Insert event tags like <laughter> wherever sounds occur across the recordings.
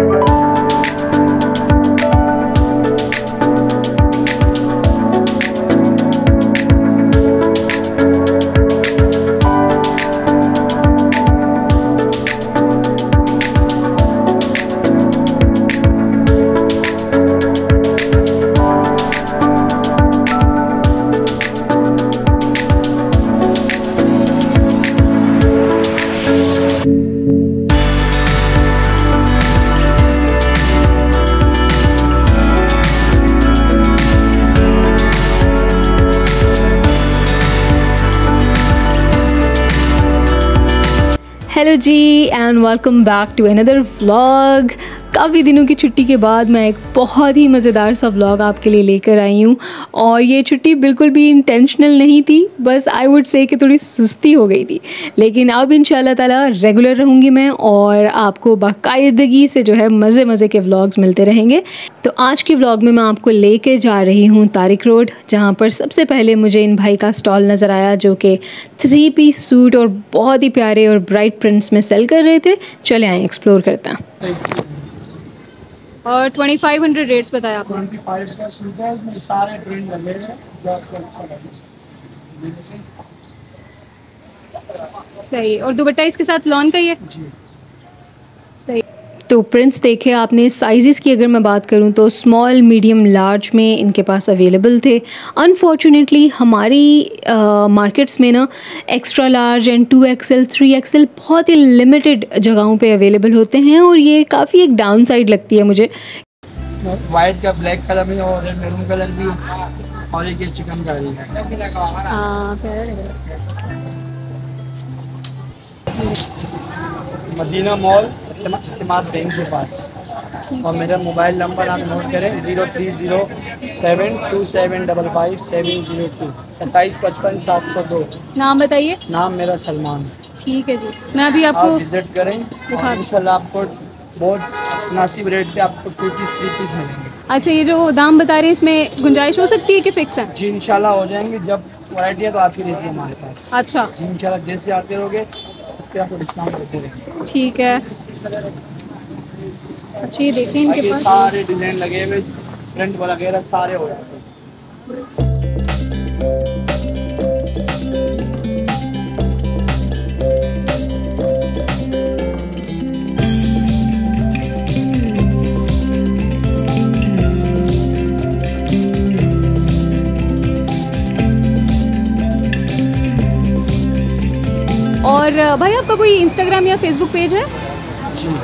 Hello ji and welcome back to another vlog काफ़ी दिनों की छुट्टी के बाद मैं एक बहुत ही मज़ेदार सा व्लॉग आपके लिए लेकर आई हूँ। और ये छुट्टी बिल्कुल भी इंटेंशनल नहीं थी, बस आई वुड से कि थोड़ी सुस्ती हो गई थी। लेकिन अब इन ताला रेगुलर रहूँगी मैं और आपको बाकायदगी से जो है मज़े मज़े के व्लॉग्स मिलते रहेंगे। तो आज के व्लॉग में मैं आपको लेके जा रही हूँ तारिक रोड, जहाँ पर सबसे पहले मुझे इन भाई का स्टॉल नज़र आया, जो कि थ्री पीस सूट और बहुत ही प्यारे और ब्राइट प्रिंट्स में सेल कर रहे थे। चले आए एक्सप्लोर करते हैं। और ट्वेंटी फाइव हंड्रेड रेट्स बताया आपने। ट्वेंटी फाइव का सूट है इसमें सारे ट्रेंड लगे हैं जो आपको अच्छा लगे। सही और दुपट्टा इसके साथ लॉन का ही है? जी। सही। तो प्रिंट्स देखे आपने साइज़ की अगर मैं बात करूँ तो स्मॉल मीडियम लार्ज में इनके पास अवेलेबल थे। अनफॉर्चुनेटली हमारी मार्केट्स में ना extra large and two XL three XL बहुत ही लिमिटेड जगहों पे अवेलेबल होते हैं और ये काफ़ी एक डाउन साइड लगती है मुझे। वाइट का ब्लैक कलर भी और मेरून कलर भी और एक ये चिकन करी है। हाँ। मदीना मॉल इतमाद बैंक के पास। और मेरा मोबाइल नंबर आप नोट करें zero three zero seven two seven double five seven zero two. सत्ताईस पचपन सात सौ दो। नाम बताइए। नाम मेरा सलमान। ठीक है जी। मैं अभी आप आपको विज़िट करें इन इंशाल्लाह आपको बहुत मुनासिब रेट पे आपको टू पीस थ्री पीस मिलेंगे। अच्छा ये जो दाम बता रहे हैं इसमें गुंजाइश हो सकती है कि फिक्स है? जी इंशाल्लाह हो जाएँगे। जब वैरायटी तो आती रहती है हमारे पास। अच्छा। जी इंशाल्लाह जैसे आते रहोगे उसके आपको डिस्काउंट देते रहेंगे। ठीक है। अच्छा ये देखते हैं इनके पास। सारे डिज़ाइन लगे हुए प्रिंट वगैरह सारे हो जाते हैं। और भाई आपका कोई इंस्टाग्राम या फेसबुक पेज है? जी।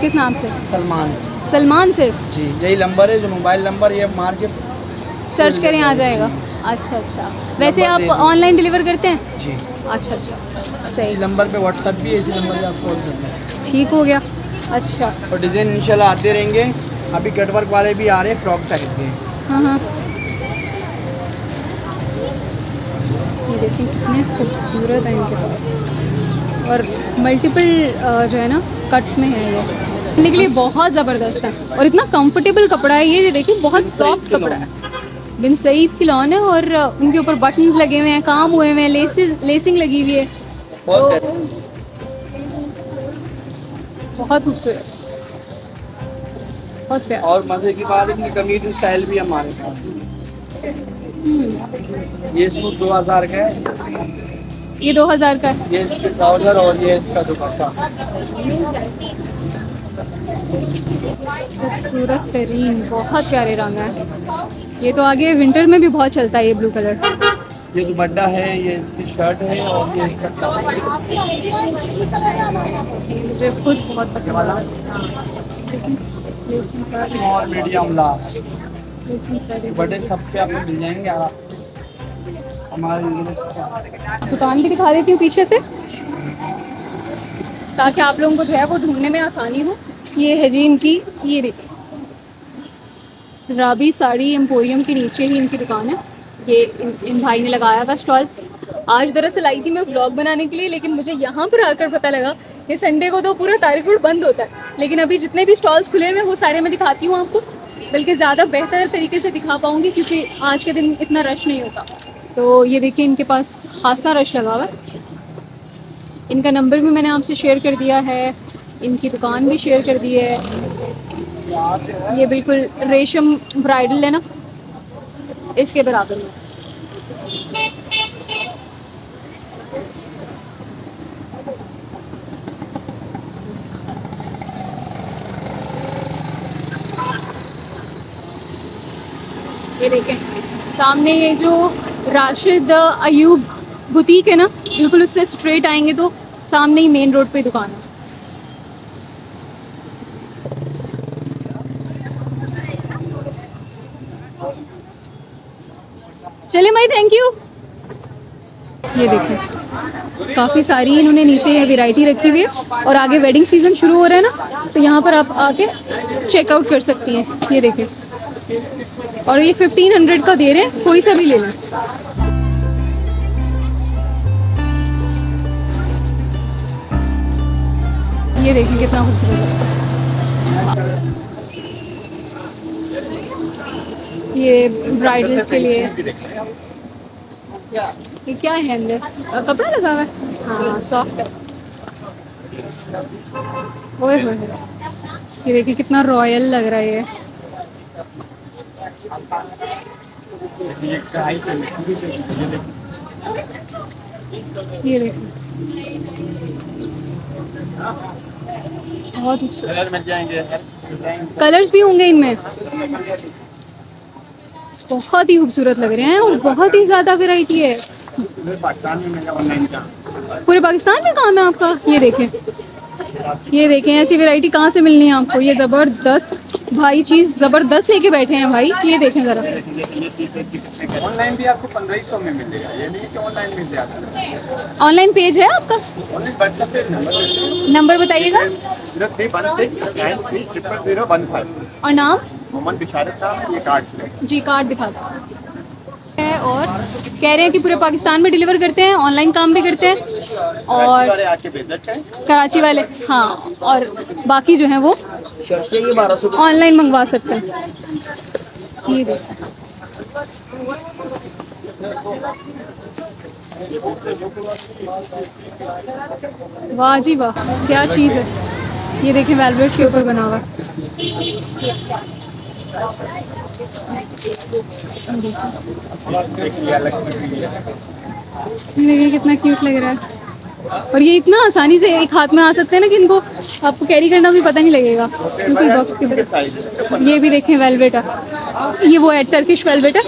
किस नाम से? सलमान। सलमान सिर्फ़? जी यही नंबर है जो मोबाइल नंबर ये मार के सर्च करें आ जाएगा। अच्छा अच्छा। वैसे आप ऑनलाइन डिलीवर करते हैं? जी। अच्छा अच्छा। इसी सही। नंबर पे व्हाट्सएप भी है इसी नंबर पे आप कॉल करते हैं। ठीक हो गया। अच्छा। और डिज़ाइन इंशाल्लाह आते रहेंगे। अभी कटवर्क वाले भी आ रहे हैं फ्रॉक टाइप के। हाँ हाँ ये देखिए कितने खूबसूरत हैं इनके पास। और मल्टीपल जो है ना कट्स में है ये। पहनने के लिए बहुत ज़बरदस्त है। और इतना कंफर्टेबल कपड़ा है ये देखिए बहुत सॉफ्ट कपड़ा है। बिन सईद की लॉन है और उनके ऊपर बटन्स लगे हुए हैं काम हुए हुए हैं लेसिस लेसिंग लगी हुई है। बहुत तो बहुत खूबसूरत। बहुत प्यारा। और मज़े की बात है कि कमीज स्टाइल भी हमारे पास ये सूट दो हज़ार का है। ये दो हज़ार का है। ये इसके ट्राउज़र और ये इसका दुपट्टा खूबसूरत तरीन बहुत प्यारे रंग है। ये तो आगे विंटर में भी बहुत चलता है ये ब्लू कलर। ये दुपट्टा है ये इसकी शर्ट है और ये इसका मुझे खुद बहुत पसंद है। स्मॉल मीडियम लार्ज बड़े सब पे आपको मिल जाएँगे आप दुकान भी दिखा देती हूँ पीछे से। ताकि आप लोगों को जो है वो ढूँढने में आसानी हो। ये है जी इनकी ये देखिए राबी साड़ी एम्पोरियम के नीचे ही इनकी दुकान है। ये इन, इन भाई ने लगाया था स्टॉल। आज दरअसल आई थी मैं व्लॉग बनाने के लिए लेकिन मुझे यहाँ पर आकर पता लगा कि संडे को तो पूरा रोड बंद होता है। लेकिन अभी जितने भी स्टॉल्स खुले हुए हैं वो सारे मैं दिखाती हूँ आपको। बल्कि ज़्यादा बेहतर तरीके से दिखा पाऊँगी क्योंकि आज के दिन इतना रश नहीं होता। तो ये देखिए, इनके पास खासा रश लगा हुआ है। इनका नंबर भी मैंने आपसे शेयर कर दिया है, इनकी दुकान भी शेयर कर दी है। ये बिल्कुल रेशम ब्राइडल है ना, इसके बराबर में। ये देखें, सामने ये जो राशिद अयूब बुटीक है ना, बिल्कुल उससे स्ट्रेट आएँगे तो सामने ही मेन रोड पे दुकान है। चले भाई थैंक यू ये देखिए काफ़ी सारी इन्होंने नीचे ये वैरायटी रखी हुई है और आगे वेडिंग सीज़न शुरू हो रहा है ना तो यहाँ पर आप आके चेकआउट कर सकती हैं। ये देखिए और ये फिफ्टीन हंड्रेड का दे रहे हैं, कोई सा भी ले लें। ये देखिए कितना खूबसूरत है। ये ब्राइडल्स के लिए। ये क्या है अंदर? कपड़ा लगा हुआ है? हाँ सॉफ्ट है। ओए। ये देखिए कितना रॉयल लग रहा है ये। बहुत कलर मिल जाएँगे कलर्स भी होंगे इनमें। बहुत ही खूबसूरत लग रहे हैं और बहुत ही ज़्यादा वैरायटी है। पूरे पाकिस्तान में काम है आपका? ये देखें। ये देखें ऐसी वैरायटी कहाँ से मिलनी है आपको? ये ज़बरदस्त भाई चीज़ ज़बरदस्त लेके बैठे हैं भाई। ये देखें ज़रा। ऑनलाइन भी आपको पंद्रह सौ में मिलेगा। ये नहीं कि ऑनलाइन मिल जाता। ऑनलाइन पेज है आपका? नंबर बताइएगा। और नाम? मोहम्मद बिशारत साहब ये कार्ड जी कार्ड दिखा दो है और कह रहे हैं कि पूरे पाकिस्तान में डिलीवर करते हैं ऑनलाइन काम भी करते हैं और हैं? कराची वाले हाँ और बाकी जो है वो ऑनलाइन मंगवा सकते हैं। ये वाह जी वाह क्या चीज़ है। ये देखें वेलवेट के ऊपर बना हुआ है। देखिए कितना क्यूट लग रहा है। और ये इतना आसानी से एक हाथ में आ सकते हैं ना कि इनको आपको कैरी करना भी पता नहीं लगेगा। बिल्कुल बॉक्स की तरह ये भी देखें वेलवेट है ये वो है। टर्किश वेलवेट है।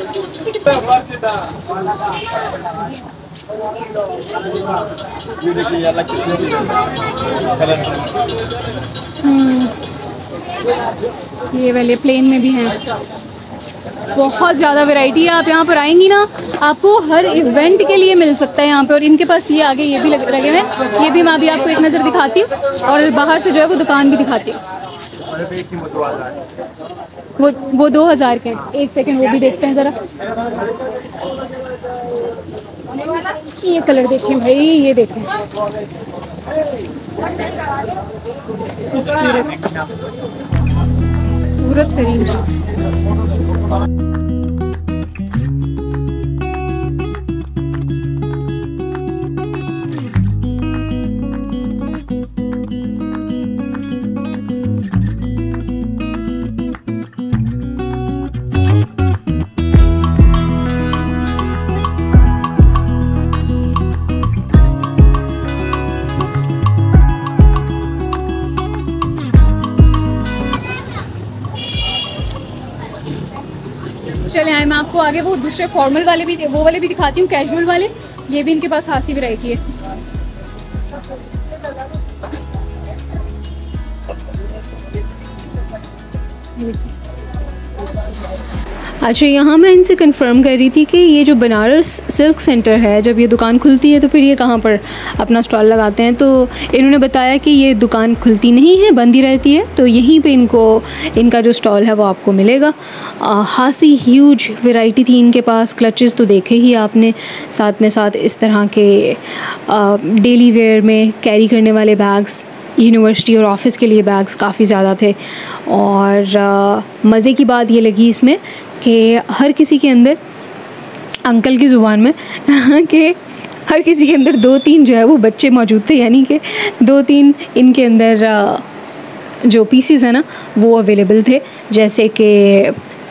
देखिए ये वाले प्लेन में भी हैं। बहुत ज़्यादा वैरायटी है। आप यहाँ पर आएँगी ना, आपको हर इवेंट के लिए मिल सकता है यहाँ पे। और इनके पास ये आगे ये भी लगे हुए हैं। ये भी मैं अभी आपको एक नज़र दिखाती हूँ और बाहर से जो है वो दुकान भी दिखाती है। वो वो दो हज़ार के एक सेकेंड वो भी देखते हैं ज़रा। ये कलर देखें भाई, ये देखें। खूबसूरत सूरत तरीन आगे वो दूसरे फॉर्मल वाले भी वो वाले भी दिखाती हूँ कैजुअल वाले, ये भी इनके पास हासी वैरायटी है अच्छा यहाँ मैं इनसे कंफर्म कर रही थी कि ये जो बनारस सिल्क सेंटर है, जब ये दुकान खुलती है तो फिर ये कहाँ पर अपना स्टॉल लगाते हैं? तो इन्होंने बताया कि ये दुकान खुलती नहीं है, बंद ही रहती है तो यहीं पे इनको, इनका जो स्टॉल है, वो आपको मिलेगा। खासी ह्यूज वैरायटी थी इनके पास क्लचेस तो देखे ही आपने। साथ में साथ इस तरह के डेली वेयर में कैरी करने वाले बैग्स यूनिवर्सिटी और ऑफ़िस के लिए बैग्स काफ़ी ज़्यादा थे। और मज़े की बात ये लगी इसमें कि हर किसी के अंदर, अंकल की ज़ुबान में, <laughs> कि हर किसी के अंदर दो तीन जो है वो बच्चे मौजूद थे, यानी कि दो तीन इनके अंदर जो पीसीज हैं ना, वो अवेलेबल थे। जैसे कि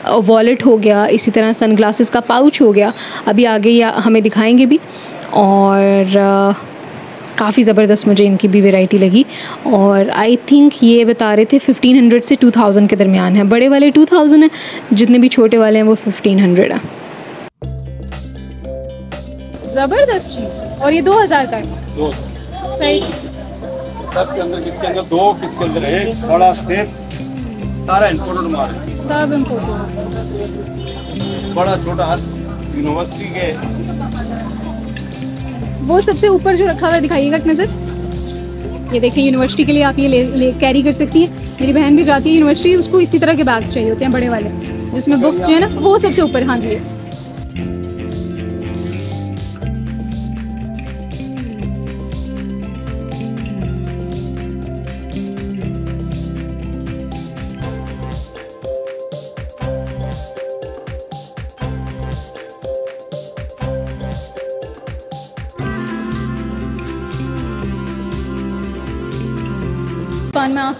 वॉलेट हो गया, इसी तरह सन ग्लासेस का पाउच हो गया। अभी आगे या हमें दिखाएँगे भी। और काफ़ी ज़बरदस्त मुझे इनकी भी वैरायटी लगी। और आई थिंक ये बता रहे थे 1500 से 2000 के दरमियान है। बड़े वाले 2000 हैं जितने भी छोटे वाले हैं वो 1500 है। ज़बरदस्त चीज़। और ये 2000 का है। दो। सही। सबके अंदर किसके अंदर? दो किसके अंदर? एक बड़ा सारा इम्पोर्टेड माल। है सब इम्पोर्टेंट बड़ा छोटा यूनिवर्सिटी के वो सबसे ऊपर जो रखा हुआ है दिखाइएगा एक नज़र। ये देखिए यूनिवर्सिटी के लिए आप ये ले, ले कैरी कर सकती है। मेरी बहन भी जाती है यूनिवर्सिटी उसको इसी तरह के बैग्स चाहिए होते हैं बड़े वाले। जिसमें बुक्स जो है ना वो सबसे ऊपर हाँ जी।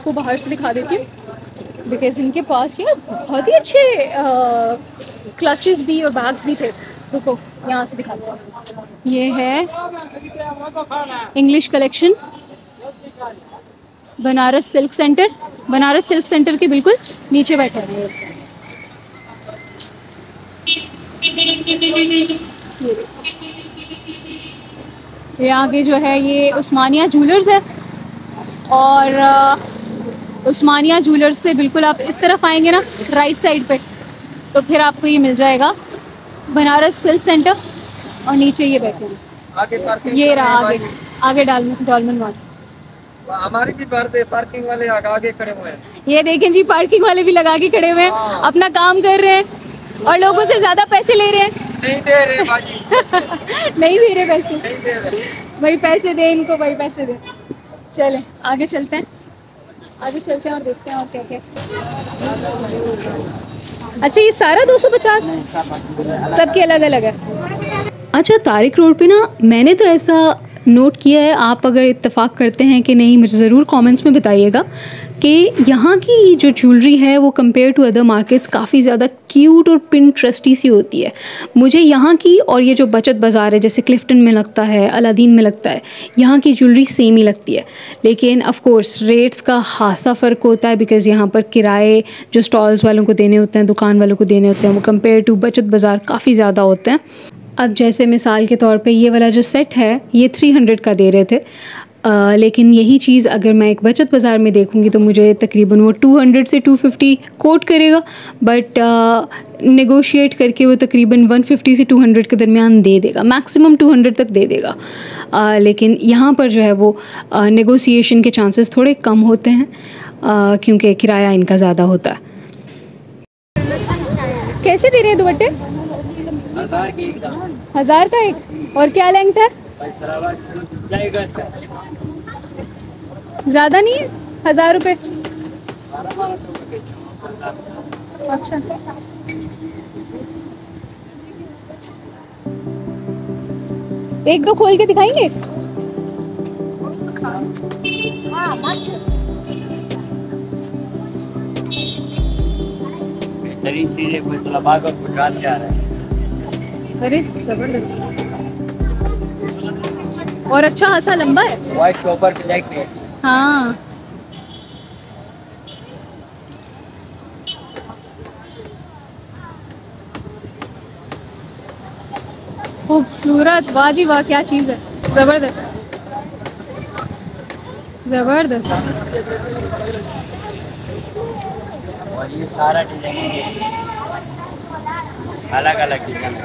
आपको बाहर से दिखा देती हूँ। बिकॉज़ इनके पास यार बहुत ही अच्छे क्लचेस भी और बैग्स भी थे। रुको, यहाँ से दिखाती हूँ। ये है English collection Banaras silk centre Banaras silk centre के बिल्कुल नीचे बैठे हैं। ये। ये आगे जो है, ये उस्मानिया जूलर्स है। और उस्मानिया जूलर्स से बिल्कुल आप इस तरफ़ आएँगे ना राइट साइड पे तो फिर आपको ये मिल जाएगा बनारस सिल्क सेंटर और नीचे ये बैठे हैं। ये रहा आगे आगे डॉलमन मार्ट हमारी भी भरते पार्किंग वाले आगे खड़े हुए हैं। ये देखें जी पार्किंग वाले भी लगा के खड़े हुए हैं। अपना काम कर रहे हैं और लोगों से ज़्यादा पैसे ले रहे हैं। नहीं दे रहे <laughs> नहीं दे रहे पैसे। नहीं दे रहे। भाई पैसे दे इनको भाई पैसे दे। चलें आगे चलते हैं। आगे चलते हैं और देखते हैं और क्या क्या अच्छा ये सारा 250 सबके अलग अलग है। अच्छा तारिक रोड पे ना, मैंने तो ऐसा नोट किया है, आप अगर इत्तेफाक करते हैं कि नहीं, मुझे ज़रूर कमेंट्स में बताइएगा। कि यहाँ की जो ज्वेलरी है, वो कंपेयर टू अदर मार्केट्स काफ़ी ज़्यादा क्यूट और पिन ट्रस्टी सी होती है। मुझे यहाँ की और ये जो बचत बाज़ार है, जैसे क्लिफ्टन में लगता है अलादीन में लगता है, यहाँ की ज्वेलरी सेम ही लगती है। लेकिन ऑफ़ कोर्स रेट्स का खासा फ़र्क होता है बिकॉज़ यहाँ पर किराए जो स्टॉल्स वालों को देने होते हैं, दुकान वालों को देने होते हैं, वो कंपेयर टू बचत बाज़ार काफ़ी ज़्यादा होते हैं। अब जैसे मिसाल के तौर पे ये वाला जो सेट है, ये थ्री हंड्रेड का दे रहे थे। अ, लेकिन यही चीज़ अगर मैं एक बचत बाज़ार में देखूँगी तो मुझे तकरीबन वो टू हंड्रेड से टू फिफ्टी कोट करेगा बट नेगोशिएट करके वो तकरीबन वन फिफ्टी से टू हंड्रेड के दरमियान दे देगा मैक्सिमम टू हंड्रेड तक दे देगा। अ, लेकिन यहाँ पर जो है वो नेगोशिएशन के चांसेस थोड़े कम होते हैं क्योंकि किराया इनका ज़्यादा होता है। कैसे दे रहे हैं दुपट्टे? हज़ार का एक। और क्या लेंथ है? ज़्यादा नहीं है? हज़ार रुपए अच्छा। एक दो खोल के दिखाएँगे? गुजरात से आ रहे हैं। अरे ज़बरदस्त। और अच्छा खासा लंबा है। व्हाइट के ऊपर ब्लैक में हाँ। खूबसूरत। वाजी वाह क्या चीज़ है। ज़बरदस्त। ज़बरदस्त। और ये सारा डिज़ाइन अलग अलग डिज़ाइन।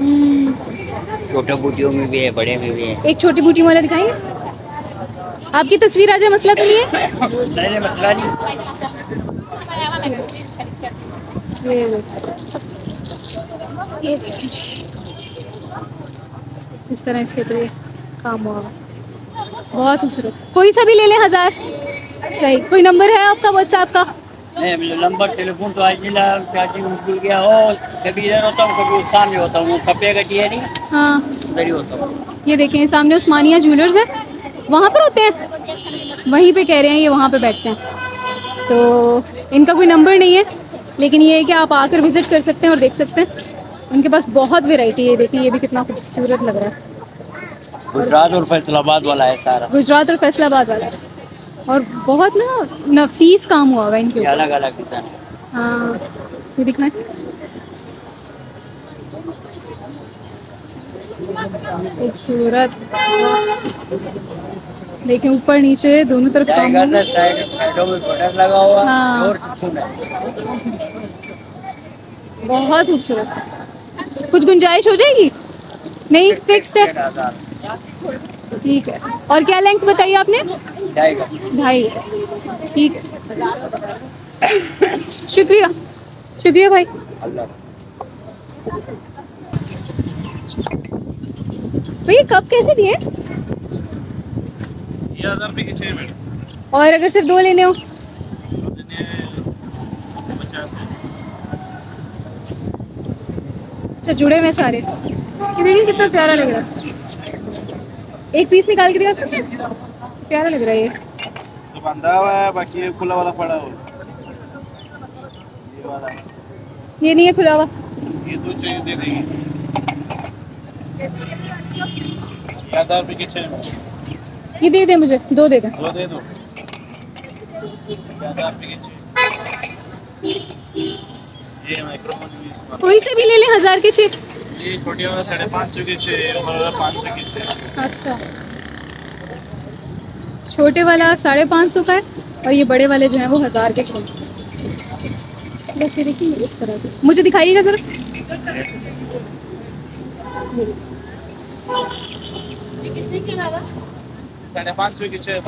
हम्म, छोटे बूटियों में भी है बड़े में भी है। एक छोटी बूटी वाला दिखाएँगे? आपकी तस्वीर आ जाए मसला तो नहीं है नहीं नहीं मसला नहीं ये देखो। ये देखिए जी इस तरह इसके तो ये काम हुआ। बहुत खूबसूरत। कोई सा भी ले लें हज़ार। सही। कोई नंबर है आपका व्हाट्सएप का? नंबर टेलीफोन तो आज मिला चाची भूल गया। हो कभी इधर होता हूँ कभी सामने होता हूँ। कपे है नहीं? हाँ। उधर ही होता हूँ। ये देखें सामने उस्मानिया ज्वेलर्स है। वहाँ पर होते हैं? वहीं पे कह रहे हैं ये वहाँ पे बैठते हैं। तो इनका कोई नंबर नहीं है लेकिन ये है कि आप आकर विज़िट कर सकते हैं और देख सकते हैं। उनके पास बहुत वेराइटी है देखिए ये भी कितना खूबसूरत लग रहा है। गुजरात और फैसलाबाद वाला है सारा। गुजरात और फैसलाबाद वाला। है और बहुत ना नफीस काम हुआ हुआ इनके अलग अलग हाँ। ये दिखाएँ खूबसूरत। देखिए ऊपर नीचे दोनों तरफ़ काम लगा हुआ हाँ। और बहुत खूबसूरत। कुछ गुंजाइश हो जाएगी? नहीं फिक्स्ड है। ठीक है। और क्या लेंथ बताई आपने? ढाई। ठीक है। शुक्रिया। शुक्रिया भाई। अल्लाह। भैया कप कैसे दिए? और अगर सिर्फ़ दो लेने हो? अच्छा जुड़े हुए सारे। देखिए कितना प्यारा लग रहा है। एक पीस निकाल के दिखा सकते हैं? प्यारा लग रहा है ये। तो बंधा हुआ है बाकी ये खुला वाला पड़ा हुआ ये वाला। ये नहीं है खुला हुआ। ये दो चाहिए दे देंगे। ये रुपये की छः ये दे दे मुझे दो दे दे। दो दे दो। कोई से भी ले लें हज़ार के छः? ये छोटी वाला साढ़े पाँच सौ की छः वाला पाँच सौ की छः। अच्छा। छोटे वाला साढ़े पाँच सौ का है और ये बड़े वाले जो हैं वो हज़ार के छः। बस ये देखिए इस तरह के। मुझे दिखाइएगा ज़रा। साढ़े पाँच सौ की छः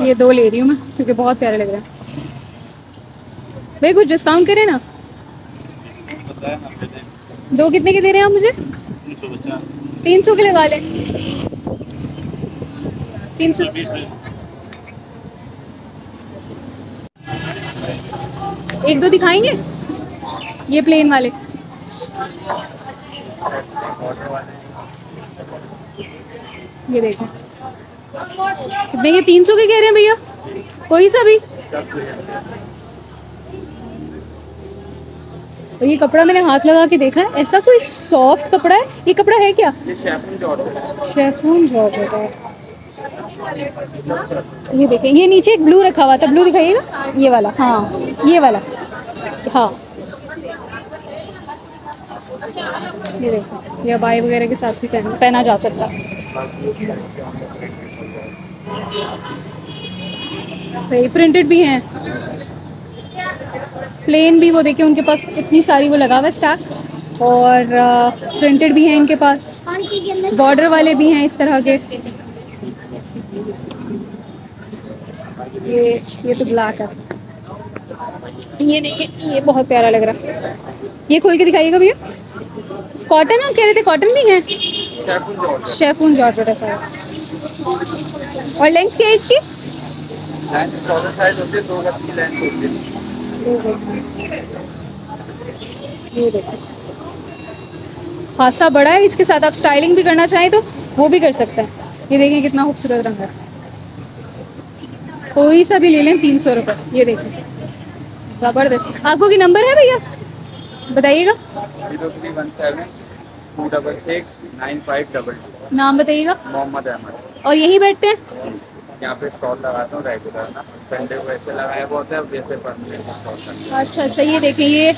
ये दो ले रही हूँ मैं क्योंकि बहुत प्यारे लग रहे हैं। भाई कुछ डिस्काउंट करें ना। दे कितने के दे रहे हैं आप मुझे? तीन सौ पचास। के लगा लें। तीन सौ। एक दो दिखाएँगे? ये प्लेन वाले। ये देखो। कितने ये तीन सौ के कह रहे हैं भैया? कोई सा भी तो ये कपड़ा मैंने हाथ लगा के देखा है। ऐसा कोई सॉफ्ट कपड़ा है? ये कपड़ा है क्या? ये शैफून जॉर्ज है। शेफून जॉर्ज होता है ये देखें ये नीचे एक ब्लू रखा हुआ था। ब्लू दिखाइएगा? ये वाला हाँ ये वाला। हाँ। ये देखो, ये बाई वगैरह के साथ भी पहन- पहना जा सकता। सही प्रिंटेड भी हैं। प्लेन भी, वो देखिए, उनके पास इतनी सारी वो लगा हुआ स्टैक और प्रिंटेड भी हैं इनके पास। बॉर्डर वाले भी हैं इस तरह के। ये ये तो ब्लैक है। ये देखिए, ये बहुत प्यारा लग रहा। है ये खोल के दिखाइएगा भैया? कॉटन आप कह रहे थे कॉटन भी है? शैफून जॉर्ज जॉर्जेट है सारा और लेंथ क्या है इसकी? ये देखो। खासा बड़ा है इसके साथ आप स्टाइलिंग भी करना चाहें तो वो भी कर सकते हैं। ये देखिए कितना खूबसूरत रंग है। कोई सा भी ले लें तीन सौ रुपये ये देखिए ज़बरदस्त। आपको की नंबर है भैया? बताइएगा। Zero three one seven two double six nine five double two नाम बताइएगा। मोहम्मद अहमद। और यहीं बैठते हैं? यहाँ पे स्टॉल लगाता हूँ रेगुलर ना संडे को ऐसे लगाया बहुत है अब जैसे परमानेंट स्टॉल अच्छा अच्छा ये देखिए ये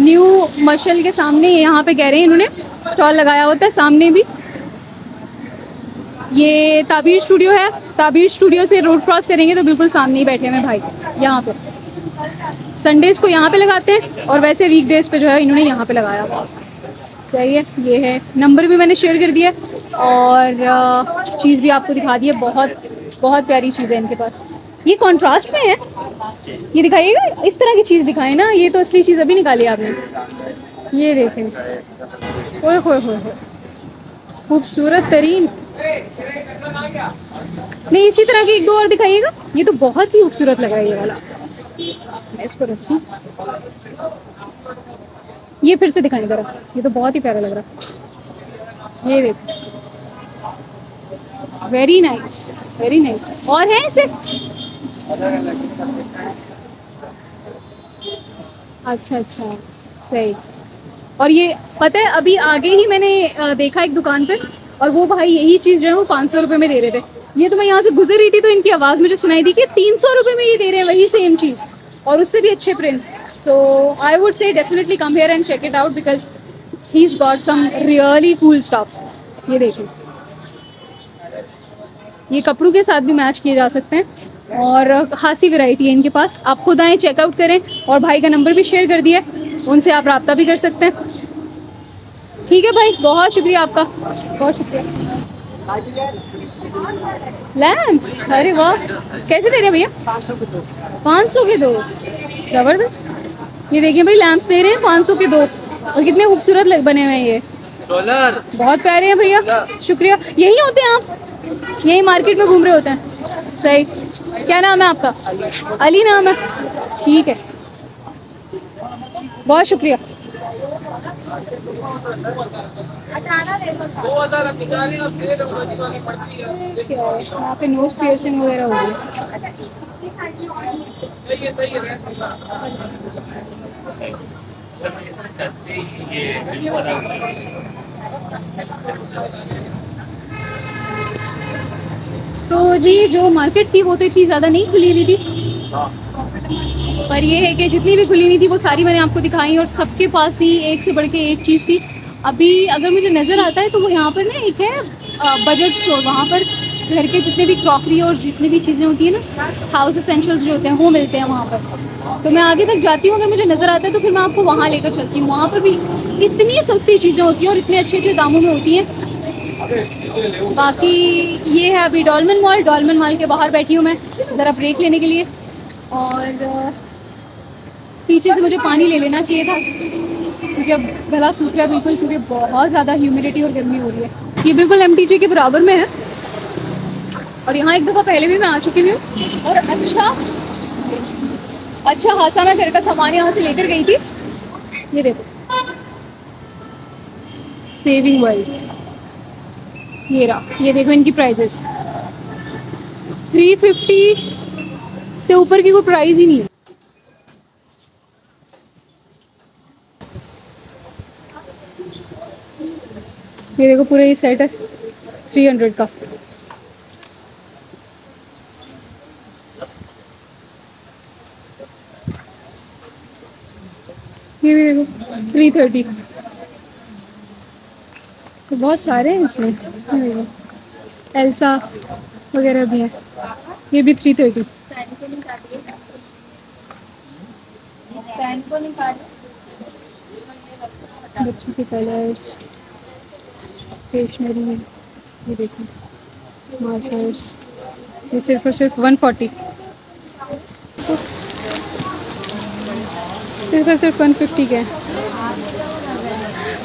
न्यू मशल के सामने यहाँ पे कह रहे हैं इन्होंने स्टॉल लगाया होता है सामने भी। ये ताबीर स्टूडियो है ताबीर स्टूडियो से रोड क्रॉस करेंगे तो बिल्कुल सामने ही बैठे हैं भाई यहाँ पे। संडेज को यहाँ पे लगाते हैं और वैसे वीकडेज पे जो है इन्होंने यहाँ पे लगाया सही है, ये है। नंबर भी मैंने शेयर कर दिया और चीज़ भी आपको दिखा दी है। बहुत बहुत प्यारी चीज़ है इनके पास। ये कॉन्ट्रास्ट में है। ये दिखाइएगा, इस तरह की चीज़ दिखाए ना, ये तो असली चीज़ अभी निकाली आपने। ये देखें। ओए होए होए। खूबसूरत तरीन। नहीं, इसी तरह की एक दो और दिखाइएगा। ये तो बहुत ही खूबसूरत लग रहा है ये वाला। इसको रखूँ ये फिर से दिखाएँ ज़रा ये तो बहुत ही प्यारा लग रहा ये देखो। वेरी नाइस वेरी नाइस और है इसे? अच्छा अच्छा। सही। और ये, पता है, अभी आगे ही मैंने देखा एक दुकान पर और वो भाई यही चीज़ जो है, वो पाँच सौ रुपये में दे रहे थे। ये तो मैं यहाँ से गुजर रही थी तो इनकी आवाज़ मुझे सुनाई दी कि तीन सौ रुपये में ये दे रहे हैं, वही सेम चीज़। और उससे भी अच्छे prints so I would say definitely come here and check it out because he is got some really cool stuff ये देखिए. ये कपड़ों के साथ भी मैच किए जा सकते हैं. और खासी वैरायटी है इनके पास. आप खुद आएँ चेकआउट करें और भाई का नंबर भी शेयर कर दिया उनसे आप रब्ता भी कर सकते हैं. ठीक है भाई, बहुत शुक्रिया आपका. बहुत शुक्रिया. लैम्प्स अरे वाह। कैसे दे रहे हैं भैया? पाँच सौ के दो। ज़बरदस्त। ये देखिए भाई लैम्प्स दे रहे हैं पाँच सौ के दो। और कितने खूबसूरत लग बने हुए हैं ये। डॉलर बहुत प्यारे हैं भैया। शुक्रिया। यही होते हैं आप? यही मार्केट में घूम रहे होते हैं। सही। क्या नाम है आपका? अली नाम है। ठीक है। बहुत शुक्रिया। नोज़ पियर्सिंग वगैरह हो गई तो जी, जो मार्केट थी, वो तो इतनी ज़्यादा नहीं खुली हुई थी? पर ये है कि जितनी भी खुली हुई थी, वो सारी मैंने आपको दिखाई और सबके पास ही एक से बढ़ के एक चीज़ थी। अभी अगर मुझे नज़र आता है तो वो यहाँ पर ना एक है बजट स्टोर वहाँ पर घर के जितने भी क्रॉकरी और जितनी भी चीज़ें होती हैं ना हाउस एसेंशियल्स जो होते हैं, वो मिलते हैं वहाँ पर। तो मैं आगे तक जाती हूँ, अगर मुझे नज़र आता है तो फिर मैं आपको वहाँ लेकर चलती हूँ। वहाँ पर भी इतनी सस्ती चीज़ें होती हैं और इतने अच्छे अच्छे दामों में होती हैं। बाकी ये है अभी डॉलमन मॉल। डॉलमन मॉल के बाहर बैठी हूँ मैं, ज़रा ब्रेक लेने के लिए। और पीछे से मुझे पानी ले लेना चाहिए था। क्योंकि अब गला सूख रहा है बिल्कुल, क्योंकि बहुत ज़्यादा ह्यूमिडिटी और गर्मी हो रही है। ये बिल्कुल एम के बराबर में है। और यहाँ एक दफ़ा पहले भी मैं आ चुकी हूँ। और अच्छा अच्छा खासा मैं घर का सामान यहाँ से लेकर गई थी। ये देखो। सेविंग वर्ल्ड ये रहा। ये देखो इनकी प्राइजेस 350 से ऊपर की कोई प्राइस ही नहीं है। ये देखो पूरा ये सेट है। थ्री हंड्रेड का। ये भी देखो थ्री थर्टी तो बहुत सारे हैं इसमें। एल्सा वगैरह भी है। ये भी थ्री थर्टी बच्चों के कलर्स स्टेशनरी है। ये देखो मार्कर्स ये सिर्फ़ और सिर्फ़ वन फोर्टी बुक्स सिर्फ़ और सिर्फ़ वन फिफ्टी के।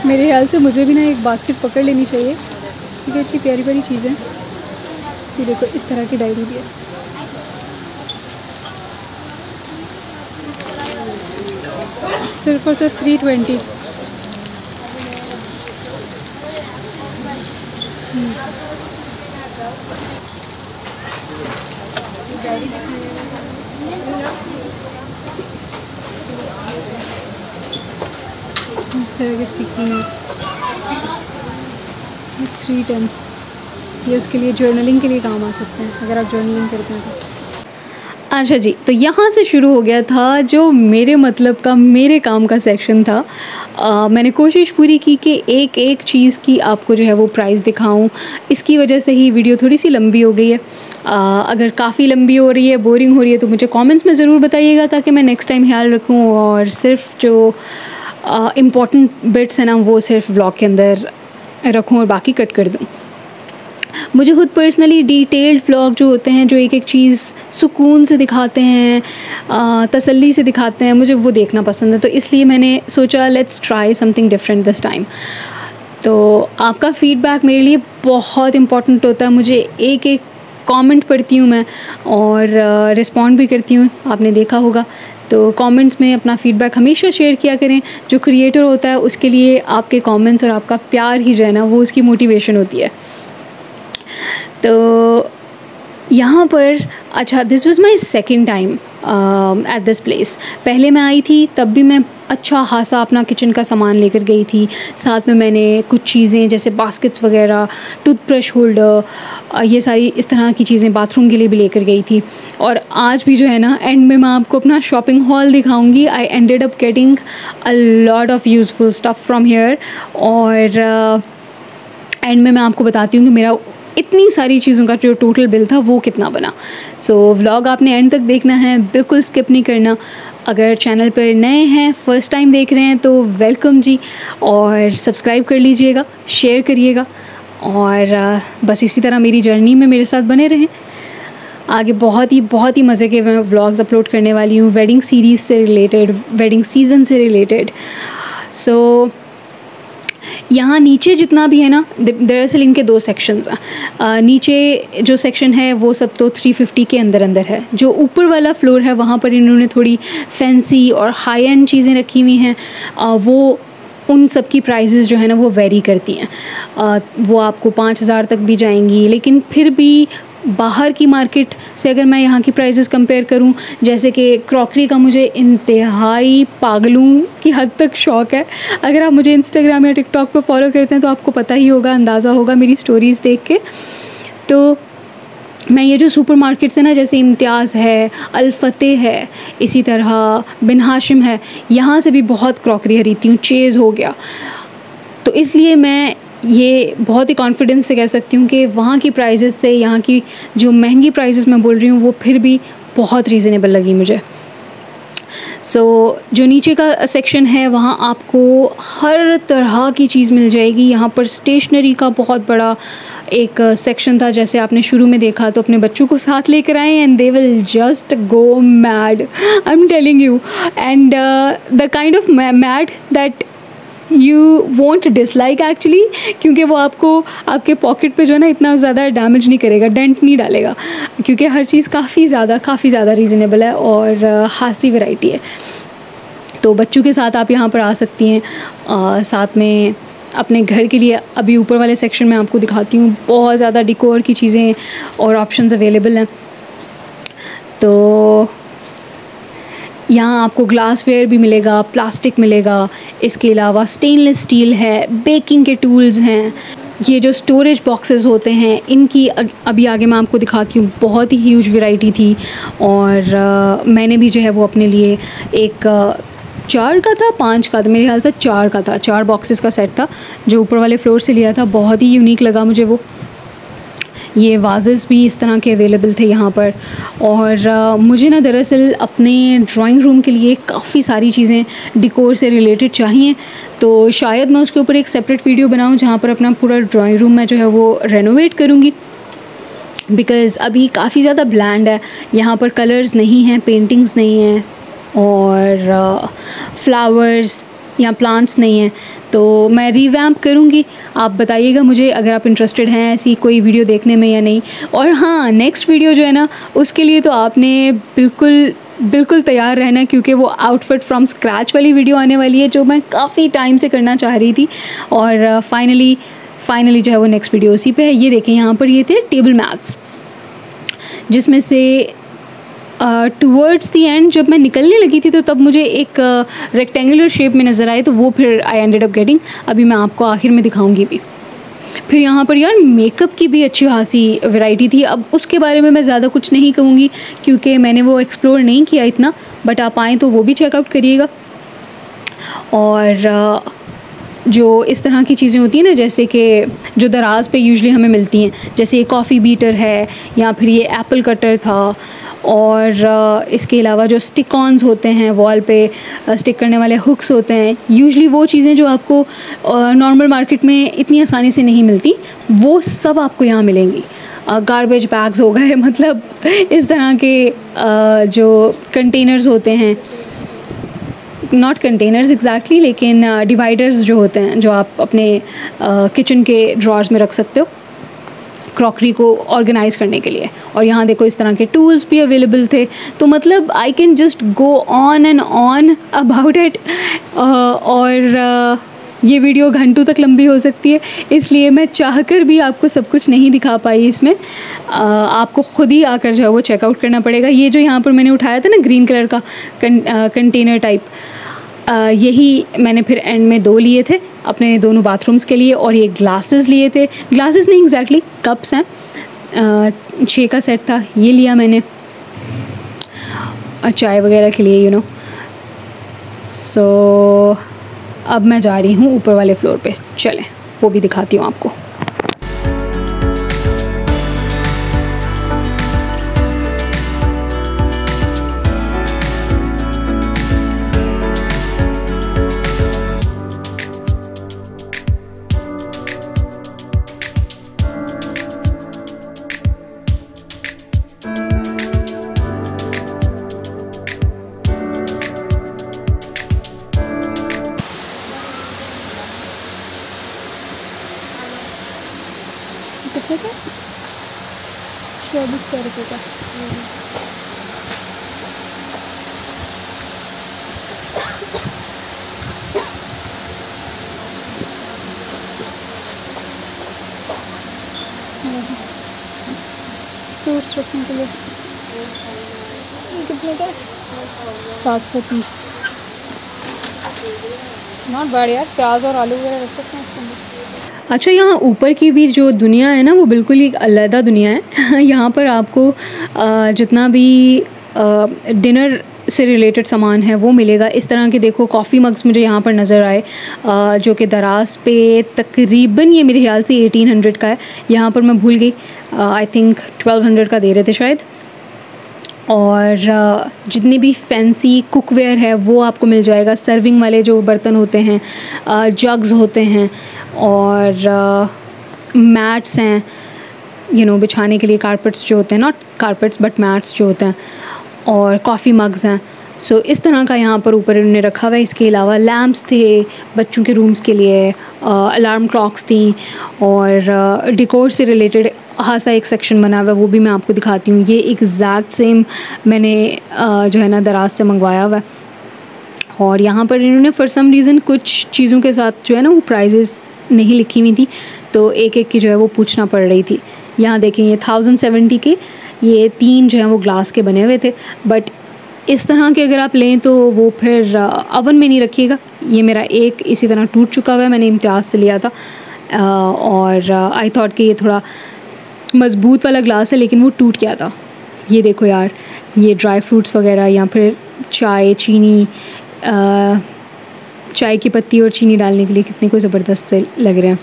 मेरे ख्याल से मुझे भी ना एक बास्केट पकड़ लेनी चाहिए। क्योंकि इतनी प्यारी प्यारी चीज़ें। ये देखो, इस तरह की डायरी भी है। सिर्फ़ और सिर्फ़ थ्री ट्वेंटी इस तरह के स्टिकी नोट्स टेन ये उसके लिए जर्नलिंग के लिए काम आ सकते हैं अगर आप जर्नलिंग करते हैं तो। अच्छा जी तो यहाँ से शुरू हो गया था जो मेरे मतलब का मेरे काम का सेक्शन था। आ, मैंने कोशिश पूरी की कि एक एक चीज़ की आपको जो है वो प्राइस दिखाऊँ। इसकी वजह से ही वीडियो थोड़ी सी लंबी हो गई है। आ, अगर काफ़ी लंबी हो रही है बोरिंग हो रही है तो मुझे कमेंट्स में ज़रूर बताइएगा ताकि मैं नेक्स्ट टाइम ख्याल रखूँ और सिर्फ़ जो इंपॉर्टेंट बिट्स हैं ना वो सिर्फ़ ब्लॉग के अंदर रखूँ और बाकी कट कर दूँ। मुझे खुद पर्सनली डिटेल्ड व्लॉग जो होते हैं, जो एक एक चीज़ सुकून से दिखाते हैं तसल्ली से दिखाते हैं, मुझे वो देखना पसंद है। तो इसलिए मैंने सोचा let's try something different this time तो आपका फ़ीडबैक मेरे लिए बहुत इंपॉर्टेंट होता है। मुझे एक एक कमेंट पढ़ती हूँ मैं और रिस्पॉन्ड भी करती हूँ। आपने देखा होगा। तो कमेंट्स में अपना फ़ीडबैक हमेशा शेयर किया करें। जो क्रिएटर होता है, उसके लिए आपके कमेंट्स और आपका प्यार ही जो है ना, वो उसकी मोटिवेशन होती है। तो यहाँ पर अच्छा this was my second time at this place पहले मैं आई थी, तब भी मैं अच्छा खासा अपना किचन का सामान लेकर गई थी। साथ में मैंने कुछ चीज़ें, जैसे बास्केट्स वगैरह टूथब्रश होल्डर ये सारी इस तरह की चीज़ें बाथरूम के लिए भी लेकर गई थी। और आज भी जो है ना एंड में मैं आपको अपना शॉपिंग हॉल दिखाऊँगी। I ended up getting a lot of useful stuff from here और एंड uh, में मैं आपको बताती हूँ कि मेरा इतनी सारी चीज़ों का जो टोटल बिल था वो कितना बना। सो so, व्लॉग आपने एंड तक देखना है बिल्कुल स्किप नहीं करना। अगर चैनल पर नए हैं फ़र्स्ट टाइम देख रहे हैं तो वेलकम जी। और सब्सक्राइब कर लीजिएगा शेयर करिएगा। और बस इसी तरह मेरी जर्नी में मेरे साथ बने रहें। आगे बहुत ही बहुत ही मज़े के मैं व्लॉग्स अपलोड करने वाली हूँ वेडिंग सीरीज़ से रिलेटेड वेडिंग सीज़न से रिलेटेड सो so, यहाँ नीचे जितना भी है ना दरअसल इनके दो सेक्शंस हैं। नीचे जो सेक्शन है वो सब तो 350 के अंदर अंदर है। जो ऊपर वाला फ्लोर है वहाँ पर इन्होंने थोड़ी फैंसी और हाई एंड चीज़ें रखी हुई हैं। वो उन सब की प्राइजेज़ जो है ना वो वेरी करती हैं। वो आपको पाँच हज़ार तक भी जाएँगी लेकिन फिर भी बाहर की मार्केट से अगर मैं यहाँ की प्राइसेस कंपेयर करूँ, जैसे कि क्रॉकरी का मुझे इंतहाई पागलों की हद तक शौक़ है। अगर आप मुझे इंस्टाग्राम या टिकटॉक पर फॉलो करते हैं तो आपको पता ही होगा, अंदाज़ा होगा मेरी स्टोरीज़ देख के। तो मैं ये जो सुपर मार्केट्स हैं ना, जैसे इम्तियाज़ है, अलफ़तेह है, इसी तरह बिन हाशिम है, यहाँ से भी बहुत क्रॉकरी खरीदती हूँ, चेज़ हो गया। तो इसलिए मैं ये बहुत ही कॉन्फिडेंस से कह सकती हूँ कि वहाँ की प्राइजेस से यहाँ की जो महँगी प्राइजेस मैं बोल रही हूँ वो फिर भी बहुत रीज़नेबल लगी मुझे। सो so, जो नीचे का सेक्शन है वहाँ आपको हर तरह की चीज़ मिल जाएगी। यहाँ पर स्टेशनरी का बहुत बड़ा एक सेक्शन था जैसे आपने शुरू में देखा तो अपने बच्चों को साथ लेकर आए and they will just go mad I'm telling you and the kind of mad that you won't dislike actually क्योंकि वो आपको, आपके पॉकेट पे जो है ना इतना ज़्यादा डैमेज नहीं करेगा डेंट नहीं डालेगा। क्योंकि हर चीज़ काफ़ी ज़्यादा काफ़ी ज़्यादा रीज़नेबल है और हासी वैरायटी है। तो बच्चों के साथ आप यहाँ पर आ सकती हैं साथ में अपने घर के लिए। अभी ऊपर वाले सेक्शन में आपको दिखाती हूँ, बहुत ज़्यादा डिकोर की चीज़ें और ऑप्शंस अवेलेबल हैं। तो यहाँ आपको ग्लास वेयर भी मिलेगा प्लास्टिक मिलेगा। इसके अलावा स्टेनलेस स्टील है बेकिंग के टूल्स हैं। ये जो स्टोरेज बॉक्सेस होते हैं इनकी अभी आगे मैं आपको दिखाती हूँ बहुत ही ह्यूज वैरायटी थी। और आ, मैंने भी जो है वो अपने लिए एक चार का था पाँच का था मेरे ख्याल से चार का था चार बॉक्सेस का सेट था जो ऊपर वाले फ्लोर से लिया था। बहुत ही यूनिक लगा मुझे वो। ये वाजेस भी इस तरह के अवेलेबल थे यहाँ पर। और आ, मुझे ना दरअसल अपने ड्राइंग रूम के लिए काफ़ी सारी चीज़ें डिकोर से रिलेटेड चाहिए तो शायद मैं उसके ऊपर एक सेपरेट वीडियो बनाऊँ जहाँ पर अपना पूरा ड्राइंग रूम मैं जो है वो रेनोवेट करूँगी। बिकॉज़ अभी काफ़ी ज़्यादा ब्लैंड है यहाँ पर कलर्स नहीं हैं पेंटिंग्स नहीं हैं और फ्लावर्स या प्लांट्स नहीं हैं तो मैं रीवैम्प करूँगी। आप बताइएगा मुझे अगर आप इंटरेस्टेड हैं ऐसी कोई वीडियो देखने में या नहीं। और हाँ नेक्स्ट वीडियो जो है ना उसके लिए तो आपने बिल्कुल बिल्कुल तैयार रहना क्योंकि वो आउटफिट फ्रॉम स्क्रैच वाली वीडियो आने वाली है जो मैं काफ़ी टाइम से करना चाह रही थी। और फाइनली uh, फाइनली जो है वो नेक्स्ट वीडियो उसी पे है। ये देखें यहाँ पर ये थे टेबल मैथ्स जिसमें से टूवर्ड्स दी एंड जब मैं निकलने लगी थी तो तब मुझे एक रेक्टेंगुलर शेप में नज़र आए तो वो फिर आई एंडेड अप गेटिंग अभी मैं आपको आखिर में दिखाऊँगी भी। फिर यहाँ पर यार मेकअप की भी अच्छी खासी वैरायटी थी। अब उसके बारे में मैं ज़्यादा कुछ नहीं कहूँगी, क्योंकि मैंने वो एक्सप्लोर नहीं किया इतना बट आप आएँ तो वो भी चेकआउट करिएगा। और जो इस तरह की चीज़ें होती हैं ना, जैसे कि जो दराज पे यूजुअली हमें मिलती हैं, जैसे ये कॉफ़ी बीटर है, या फिर ये एप्पल कटर था और इसके अलावा जो स्टिक ऑन्स होते हैं वॉल पे स्टिक करने वाले हुक्स होते हैं यूजली वो चीज़ें जो आपको नॉर्मल मार्केट में इतनी आसानी से नहीं मिलती, वो सब आपको यहाँ मिलेंगी। गारबेज बैग्स हो गए <laughs> मतलब इस तरह के जो कंटेनर्स होते हैं नॉट कंटेनर्स एग्जैक्टली लेकिन डिवाइडर्स जो होते हैं, जो आप अपने किचन के ड्रॉर्स में रख सकते हो। क्रॉकरी को ऑर्गेनाइज करने के लिए। और यहाँ देखो इस तरह के टूल्स भी अवेलेबल थे। तो मतलब I can just go on and on about it और ये वीडियो घंटों तक लंबी हो सकती है। इसलिए मैं चाहकर भी आपको सब कुछ नहीं दिखा पाई इसमें। आ, आपको ख़ुद ही आकर जो है वो चेकआउट करना पड़ेगा। ये जो यहाँ पर मैंने उठाया था ना ग्रीन कलर कं, कंटेनर टाइप यही मैंने फिर एंड में दो लिए थे। अपने दोनों बाथरूम्स के लिए और ये ग्लासेस लिए थे। ग्लासेस नहीं एग्जैक्टली कप्स हैं। छः का सेट था, ये लिया मैंने। चाय वगैरह के लिए यू नो सो अब मैं जा रही हूँ ऊपर वाले फ्लोर पे। चलें, वो भी दिखाती हूँ आपको। सात सौ तीस। नॉट बैड यार प्याज और आलू वगैरह रख सकते हैं इसके अंदर। अच्छा यहाँ ऊपर की भी जो दुनिया है ना, वो बिल्कुल ही अलहदा दुनिया है। <laughs> यहाँ पर आपको जितना भी डिनर से रिलेटेड सामान है, वो मिलेगा। इस तरह के देखो, कॉफ़ी मग्स मुझे यहाँ पर नज़र आए जो कि दराज पे तकरीबन ये मेरे ख्याल से एटीन हंड्रेड का है। यहाँ पर मैं भूल गई आई थिंक ट्वेल्व हंड्रेड का दे रहे थे शायद। और जितनी भी फैंसी कुकवेयर है, वो आपको मिल जाएगा। सर्विंग वाले जो बर्तन होते हैं जग्स होते हैं और मैट्स हैं। यू नो बिछाने के लिए कारपेट्स जो होते हैं नॉट कारपेट्स बट मैट्स जो होते हैं और कॉफ़ी मग्स हैं। सो so, इस तरह का यहाँ पर ऊपर उन्होंने रखा हुआ है। इसके अलावा लैम्प्स थे बच्चों के रूम्स के लिए अलार्म क्लॉक्स थी और डिकोर से रिलेटेड खासा एक सेक्शन बना हुआ है वो भी मैं आपको दिखाती हूँ। ये एग्जैक्ट सेम मैंने आ, जो है ना दराज से मंगवाया हुआ है। और यहाँ पर इन्होंने फॉर सम रीज़न कुछ चीज़ों के साथ जो है ना वो प्राइजेस नहीं लिखी हुई थी तो एक एक की जो है वो पूछना पड़ रही थी। यहाँ देखें ये थाउज़ेंड सेवेंटी के ये तीन जो हैं वो ग्लास के बने हुए थे बट इस तरह के अगर आप लें तो वो फिर अवन में नहीं रखिएगा। ये मेरा एक इसी तरह टूट चुका हुआ है, मैंने इम्तियाज़ से लिया था। और आई थॉट कि ये थोड़ा मज़बूत वाला ग्लास है, लेकिन वो टूट गया था। ये देखो यार, ये ड्राई फ्रूट्स वगैरह, या फिर चाय, चीनी चाय की पत्ती और चीनी डालने के लिए कितने को ज़बरदस्त से लग रहे हैं।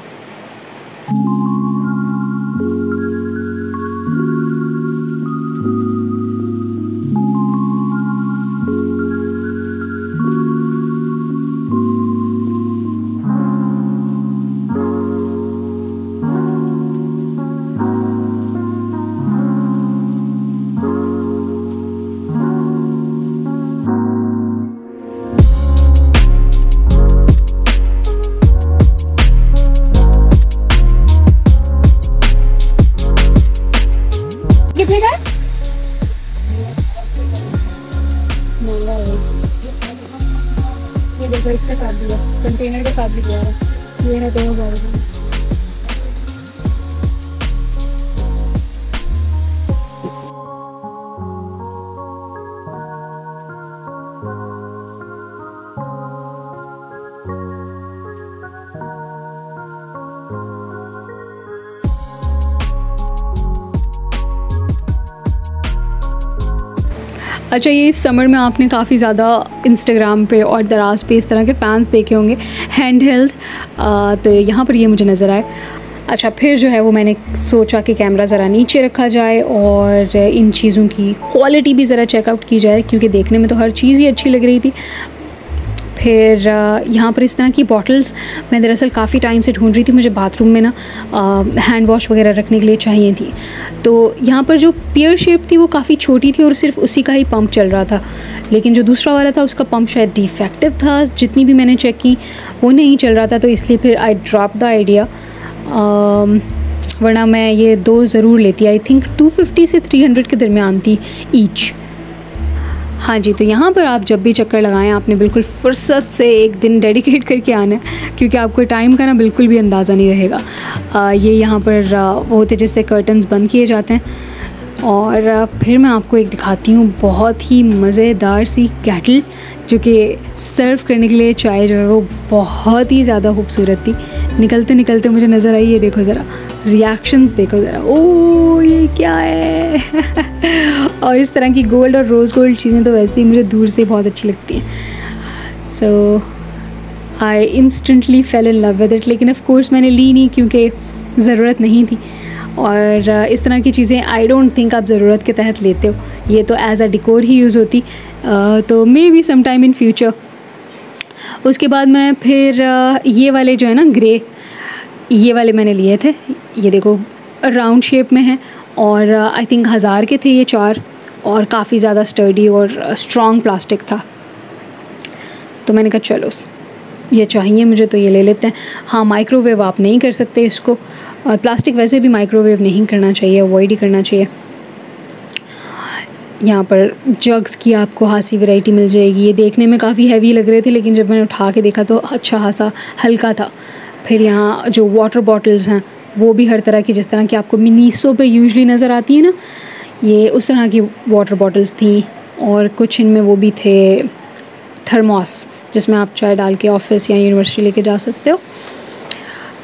अच्छा ये इस समर में आपने काफ़ी ज़्यादा इंस्टाग्राम पे और दराज पे इस तरह के फ़ैन्स देखे होंगे। हैंड हेल्ड तो यहाँ पर ये मुझे नज़र आए। अच्छा फिर जो है वो मैंने सोचा कि कैमरा ज़रा नीचे रखा जाए और इन चीज़ों की क्वालिटी भी ज़रा चेकआउट की जाए, क्योंकि देखने में तो हर चीज़ ही अच्छी लग रही थी। फिर यहाँ पर इस तरह की बॉटल्स मैं दरअसल काफ़ी टाइम से ढूंढ रही थी, मुझे बाथरूम में ना हैंड वॉश वगैरह रखने के लिए चाहिए थी। तो यहाँ पर जो पियर शेप थी, वो काफ़ी छोटी थी और सिर्फ़ उसी का ही पंप चल रहा था। लेकिन जो दूसरा वाला था, उसका पंप शायद डिफेक्टिव था, जितनी भी मैंने चेक की, वो नहीं चल रहा था तो इसलिए फिर आई ड्रॉप द आइडिया वरना मैं ये दो ज़रूर लेती आई थिंक 250 से 300 के दरमियान थी ईच हाँ जी तो यहाँ पर आप जब भी चक्कर लगाएँ आपने बिल्कुल फुर्सत से एक दिन डेडिकेट करके आना है क्योंकि आपको टाइम का ना बिल्कुल भी अंदाज़ा नहीं रहेगा। आ, ये यहाँ पर वो होते जिससे कर्टन्स बंद किए जाते हैं। और फिर मैं आपको एक दिखाती हूँ बहुत ही मज़ेदार सी कैटल जो कि सर्व करने के लिए चाय जो है वो बहुत ही ज़्यादा खूबसूरत थी। निकलते निकलते मुझे नज़र आई, ये देखो ज़रा। रिएक्शंस देखो ज़रा। ओ ये क्या है? <laughs> और इस तरह की गोल्ड और रोज़ गोल्ड चीज़ें तो वैसे ही मुझे दूर से बहुत अच्छी लगती हैं। So I instantly fell in love with it लेकिन ऑफ़ कोर्स मैंने ली नहीं क्योंकि ज़रूरत नहीं थी। और इस तरह की चीज़ें आई डोंट थिंक आप ज़रूरत के तहत लेते हो। ये तो एज़ अ डिकोर ही यूज़ होती। तो maybe some time in future उसके बाद मैं फिर ये वाले जो है ना ग्रे ये वाले मैंने लिए थे। ये देखो राउंड शेप में है और आई थिंक हज़ार के थे ये चार और काफ़ी ज़्यादा स्टर्डी और स्ट्रॉन्ग प्लास्टिक था। तो मैंने कहा, चलो ये चाहिए, मुझे तो ये ले लेते हैं। हाँ माइक्रोवेव आप नहीं कर सकते इसको। और प्लास्टिक वैसे भी माइक्रोवेव नहीं करना चाहिए अवॉइड ही करना चाहिए। यहाँ पर जग्स की आपको हासी वैरायटी मिल जाएगी। ये देखने में काफ़ी हैवी लग रहे थे, लेकिन जब मैंने उठा के देखा तो अच्छा खासा, हल्का था। फिर यहाँ जो वाटर बॉटल्स हैं, वो भी हर तरह की, जिस तरह की आपको मिनीसो पे यूजली नज़र आती है ना, ये उस तरह की वाटर बॉटल्स थी। और कुछ इनमें वो भी थे थर्मोस जिसमें आप चाय डाल के ऑफ़िस या यूनिवर्सिटी लेके जा सकते हो।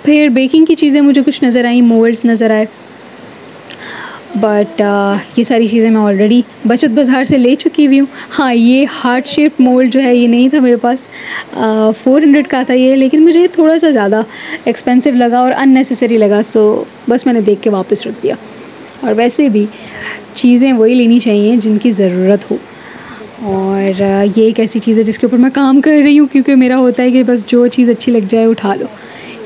फिर बेकिंग की चीज़ें मुझे कुछ नज़र आई मोल्ड्स नज़र आए। बट uh, ये सारी चीज़ें मैं ऑलरेडी बचत बाज़ार से ले चुकी हुई हूँ। हाँ ये हार्ट शेप मोल्ड जो है ये नहीं था मेरे पास। फोर uh, हंड्रेड का था ये लेकिन मुझे थोड़ा सा ज़्यादा एक्सपेंसिव लगा और अननेसेसरी लगा सो बस मैंने देख के वापस रख दिया। और वैसे भी चीज़ें वही लेनी चाहिए जिनकी ज़रूरत हो। और ये एक ऐसी चीज़ है जिसके ऊपर मैं काम कर रही हूँ, क्योंकि मेरा होता है कि बस जो चीज़ अच्छी लग जाए उठा लो।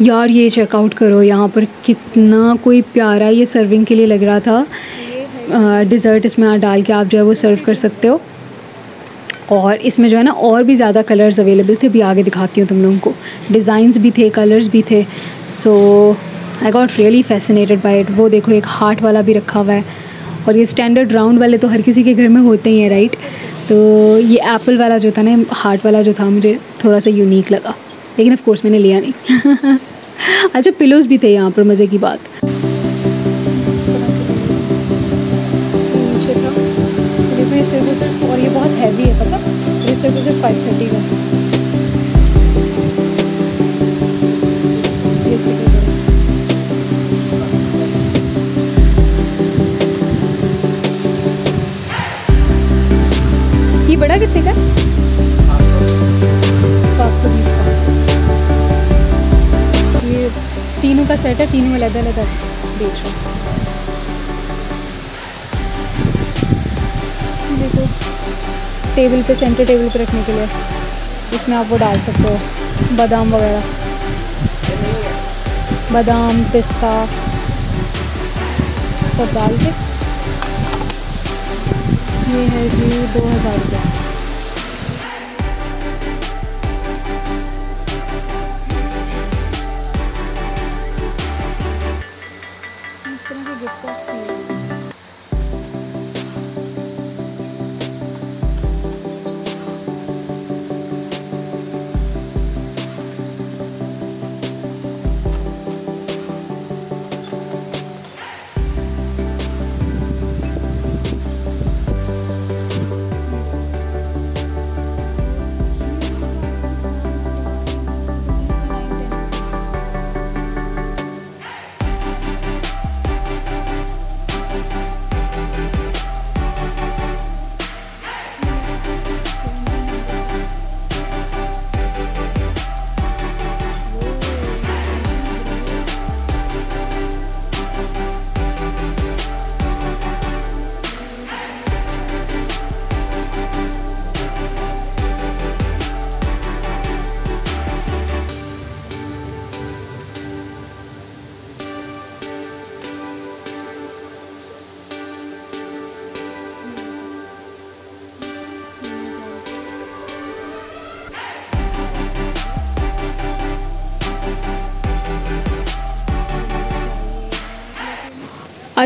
यार, ये चेकआउट करो, यहाँ पर कितना कोई प्यारा ये सर्विंग के लिए लग रहा था। डिज़र्ट इसमें डाल के आप जो है वो सर्व कर सकते हो। और इसमें जो है ना और भी ज़्यादा कलर्स अवेलेबल थे, भी आगे दिखाती हूँ तुम लोगों को। डिज़ाइंस भी थे कलर्स भी थे। So I got really fascinated by it वो देखो, एक हार्ट वाला भी रखा हुआ है। और ये स्टैंडर्ड राउंड वाले तो हर किसी के घर में होते ही हैं राइट तो ये एप्पल वाला जो था ना हार्ट वाला जो था, मुझे थोड़ा सा यूनिक लगा। लेकिन ऑफ़ कोर्स मैंने लिया नहीं। <laughs> अच्छा पिलोज भी थे यहाँ पर, मज़े की बात। और ये बहुत हैवी है, पता? ये सिर्फ़ सिर्फ़ फाइव थर्टी का। ये बड़ा कितने का? सात सौ बीस का। ये तीनों का सेट है, तीनों अलग अलग बेच रहे देखो टेबल पे सेंटर टेबल पे रखने के लिए। इसमें आप वो डाल सकते हो। बादाम वगैरह। बादाम, पिस्ता। सब डाल के ये है जी दो हज़ार रुपये।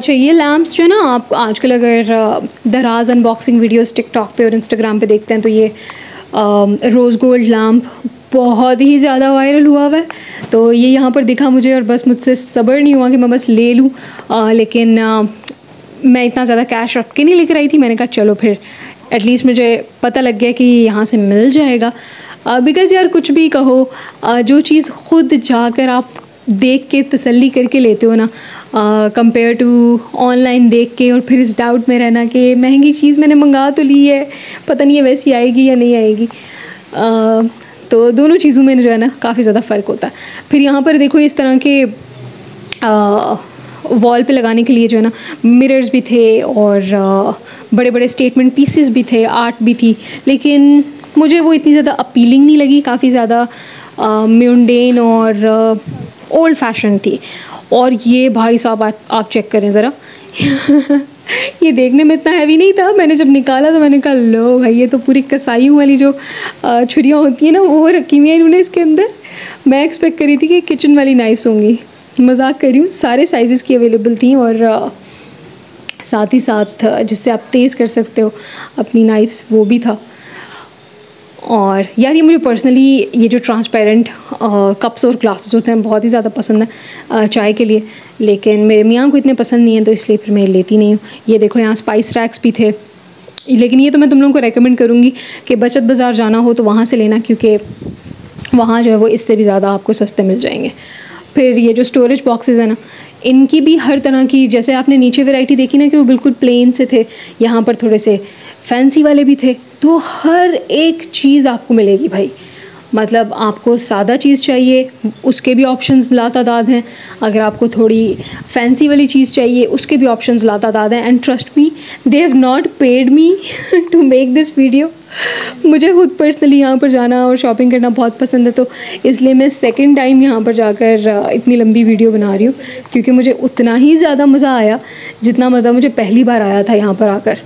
अच्छा ये लैम्प्स जो है ना आप आजकल अगर दराज अनबॉक्सिंग वीडियोस टिकटॉक पे और इंस्टाग्राम पे देखते हैं तो ये रोज़ गोल्ड लैम्प बहुत ही ज़्यादा वायरल हुआ हुआ है। तो ये यहाँ पर दिखा मुझे और बस मुझसे सब्र नहीं हुआ कि मैं बस ले लूँ। लेकिन अ, मैं इतना ज़्यादा कैश रख के नहीं लेकर आई थी। मैंने कहा चलो फिर एटलीस्ट मुझे पता लग गया कि यहाँ से मिल जाएगा। बिकॉज़ यार कुछ भी कहो अ, जो चीज़ खुद जाकर आप देख के तसल्ली करके लेते हो ना कंपेयर टू ऑनलाइन देख के और फिर इस डाउट में रहना कि महँगी चीज़ मैंने मंगा तो ली है, पता नहीं है वैसी आएगी या नहीं आएगी। तो दोनों चीज़ों में जो है ना काफ़ी ज़्यादा फ़र्क होता है। फिर यहाँ पर देखो इस तरह के वॉल पे लगाने के लिए जो है ना मिरर्स भी थे और बड़े बड़े स्टेटमेंट पीसेस भी थे आर्ट भी थी। लेकिन मुझे वो इतनी ज़्यादा अपीलिंग नहीं लगी, काफ़ी ज़्यादा म्यूंडेन और ओल्ड फ़ैशन थी। और ये भाई साहब आप, आप चेक करें ज़रा। <laughs> ये देखने में इतना हैवी नहीं था। मैंने जब निकाला तो मैंने कहा लो भाई ये तो पूरी कसाईयों वाली जो छुरियाँ होती हैं ना वो रखी हुई हैं इन्होंने इसके अंदर। मैं एक्सपेक्ट करी थी कि किचन वाली नाइफ्स होंगी। मज़ाक कर रही हूँ। सारे साइज़ की अवेलेबल थी और साथ ही साथ जिससे आप तेज़ कर सकते हो अपनी नाइफ्स वो भी था। और यार, ये मुझे पर्सनली ये जो ट्रांसपेरेंट कप्स और ग्लासेस होते हैं, बहुत ही ज़्यादा पसंद है चाय के लिए। लेकिन मेरे मियाँ को इतने पसंद नहीं है तो इसलिए फिर मैं लेती नहीं हूँ। ये देखो, यहाँ स्पाइस रैक्स भी थे। लेकिन ये तो मैं तुम लोगों को रेकमेंड करूँगी कि बचत बाज़ार जाना हो तो वहाँ से लेना, क्योंकि वहाँ जो है वो इससे भी ज़्यादा आपको सस्ते मिल जाएँगे। फिर ये जो स्टोरेज बॉक्सेस है ना, इनकी भी हर तरह की, जैसे आपने नीचे वैरायटी देखी ना कि वो बिल्कुल प्लेन से थे, यहाँ पर थोड़े से फैंसी वाले भी थे तो हर एक चीज़ आपको मिलेगी भाई। मतलब आपको सादा चीज़ चाहिए, उसके भी ऑप्शंस लातादाद हैं। अगर आपको थोड़ी फैंसी वाली चीज़ चाहिए, उसके भी ऑप्शंस लातादाद हैं। And trust me they have not paid me to make this video मुझे खुद पर्सनली यहाँ पर जाना और शॉपिंग करना बहुत पसंद है तो इसलिए मैं सेकेंड टाइम यहाँ पर जाकर इतनी लंबी वीडियो बना रही हूँ। क्योंकि मुझे उतना ही ज़्यादा मज़ा आया, जितना मज़ा मुझे पहली बार आया था यहाँ पर आकर।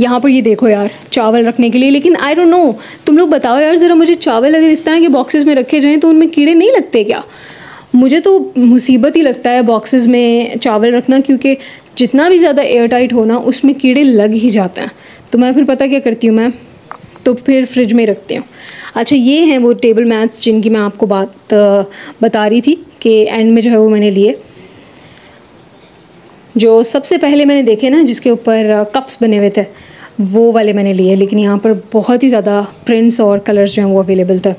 यहाँ पर ये देखो यार, चावल रखने के लिए। लेकिन आई डोंट नो तुम लोग बताओ यार, ज़रा मुझे चावल अगर इस तरह के बॉक्सेस में रखे जाएँ तो उनमें कीड़े नहीं लगते क्या? मुझे तो मुसीबत ही लगता है बॉक्सेस में चावल रखना, क्योंकि जितना भी ज़्यादा एयर टाइट हो ना, उसमें कीड़े लग ही जाते हैं। तो मैं फिर पता क्या करती हूँ मैं? तो फिर फ्रिज में रखती हूँ। अच्छा ये हैं वो टेबल मैट्स जिनकी मैं आपको बात बता रही थी कि एंड में जो है वो मैंने लिए। जो सबसे पहले मैंने देखे ना, जिसके ऊपर कप्स बने हुए थे, वो वाले मैंने लिए, लेकिन यहाँ पर बहुत ही ज़्यादा प्रिंट्स और कलर्स जो हैं वो अवेलेबल थे।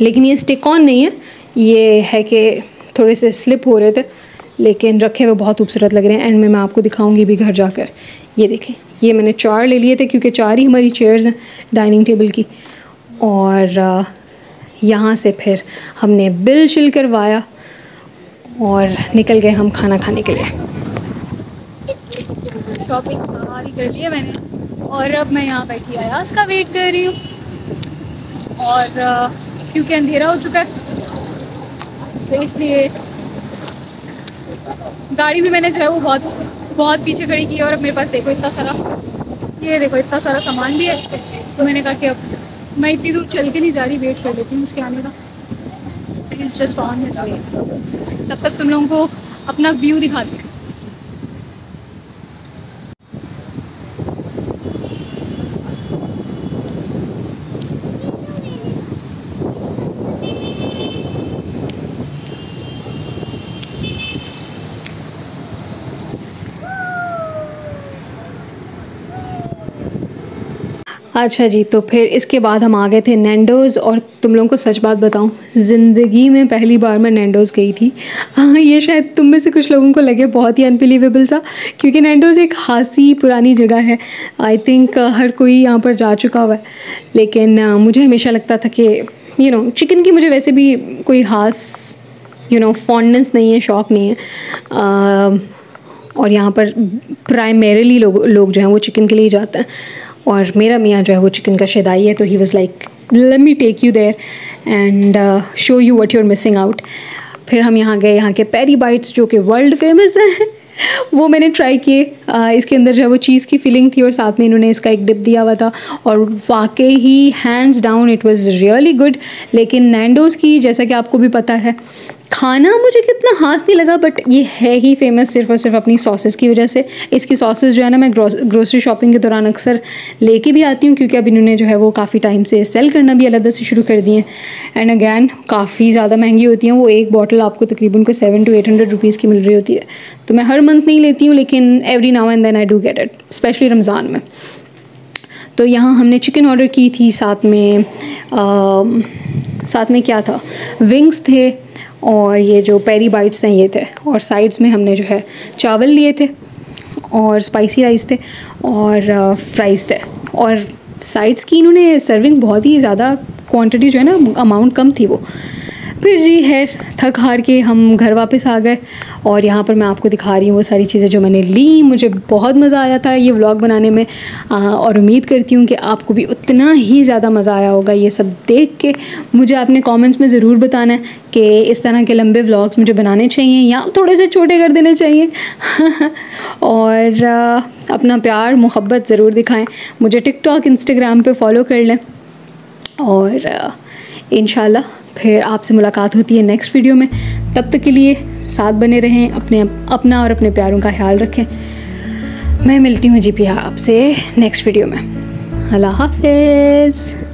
लेकिन ये स्टिक ऑन नहीं है, ये है कि थोड़े से स्लिप हो रहे थे, लेकिन रखे हुए बहुत खूबसूरत लग रहे हैं एंड में, मैं आपको दिखाऊँगी भी घर जाकर। ये देखें, ये मैंने चार ले लिए थे, क्योंकि चार ही हमारी चेयर्स हैं डाइनिंग टेबल की। और यहाँ से फिर हमने बिल शिल करवाया और निकल गए हम खाना खाने के लिए। शॉपिंग सारी कर ली है मैंने। और अब मैं यहाँ बैठी आयास का वेट कर रही हूँ। और क्योंकि अंधेरा हो चुका है तो इसलिए गाड़ी भी मैंने जो है वो बहुत बहुत पीछे खड़ी की है और अब मेरे पास देखो इतना सारा, ये देखो इतना सारा सामान भी है। तो मैंने कहा कि अब मैं इतनी दूर चल के नहीं जा रही वेट कर लेती हूँ उसके आने का। Is just on his way तब तक तुम लोगों को अपना व्यू दिखाती अच्छा जी तो फिर इसके बाद हम आ गए थे नैंडोज़ और तुम लोगों को सच बात बताऊँ ज़िंदगी में पहली बार मैं नैंडोज़ गई थी। हाँ ये शायद तुम में से कुछ लोगों को लगे बहुत ही अनबिलीवेबल सा क्योंकि नैंडोज़ एक खासी पुरानी जगह है। आई थिंक हर कोई यहाँ पर जा चुका हुआ है। लेकिन मुझे हमेशा लगता था कि यू नो चिकन की मुझे वैसे भी कोई ख़ास यू नो फॉन्डनेस नहीं है शौक़ नहीं है। अ, और यहाँ पर प्राइमरीली लोग लोग जो हैं वो चिकन के लिए जाते हैं। और मेरा मियाँ जो है वो चिकन का शेदाई है तो he was like let me take you there and show you what you are missing out फिर हम यहाँ गए, यहाँ के पेरी बाइट्स जो कि वर्ल्ड फ़ेमस हैं। वो मैंने ट्राई किए। इसके अंदर जो है वो चीज़ की फीलिंग थी और साथ में इन्होंने इसका एक डिप दिया हुआ था और वाकई ही hands down it was really good लेकिन नैंडोज़ की, जैसा कि आपको भी पता है, खाना मुझे कितना खास नहीं लगा बट ये है ही फ़ेमस सिर्फ़ और सिर्फ़ अपनी सॉसेस की वजह से। इसकी सॉसेस जो है ना, मैं ग्रोसरी शॉपिंग के दौरान अक्सर लेके भी आती हूँ, क्योंकि अब इन्होंने जो है वो काफ़ी टाइम से सेल करना भी अलग से शुरू कर दिए हैं। एंड अगैन काफ़ी ज़्यादा महँगी होती हैं। वो एक बॉटल आपको तकरीबन को seven two eight hundred rupees की मिल रही होती है। तो मैं हर मंथ नहीं लेती हूँ लेकिन every now and then I do get it specially Ramzan में। तो यहाँ हमने चिकन ऑर्डर की थी साथ में आ, साथ में क्या था? विंग्स थे और ये जो पेरी बाइट्स हैं ये थे। और साइड्स में हमने जो है चावल लिए थे और स्पाइसी राइस थे और फ्राइज़ थे। और साइड्स की इन्होंने सर्विंग बहुत ही ज़्यादा क्वांटिटी जो है ना अमाउंट कम थी वो। फिर जी है थक हार के हम घर वापस आ गए और यहाँ पर मैं आपको दिखा रही हूँ वो सारी चीज़ें जो मैंने ली। मुझे बहुत मज़ा आया था ये व्लॉग बनाने में आ, और उम्मीद करती हूँ कि आपको भी उतना ही ज़्यादा मज़ा आया होगा ये सब देख के। मुझे अपने कमेंट्स में ज़रूर बताना है कि इस तरह के लंबे व्लॉग्स मुझे बनाने चाहिए या थोड़े से छोटे कर देने चाहिए। <laughs> और आ, अपना प्यार मोहब्बत ज़रूर दिखाएँ। मुझे टिकटॉक इंस्टाग्राम पर फॉलो कर लें। और इन फिर आपसे मुलाकात होती है नेक्स्ट वीडियो में। तब तक के लिए साथ बने रहें, अपने, अपना और अपने प्यारों का ख्याल रखें। मैं मिलती हूँ जी पी आपसे नेक्स्ट वीडियो में। अल्लाह हाफिज़।